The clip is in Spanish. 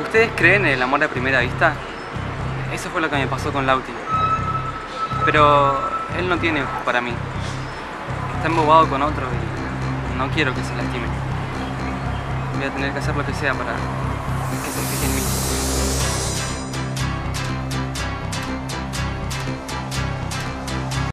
¿Ustedes creen en el amor a primera vista? Eso fue lo que me pasó con Lauti. Pero él no tiene ojos para mí. Está embobado con otro y no quiero que se lastime. Voy a tener que hacer lo que sea para que se fije en mí.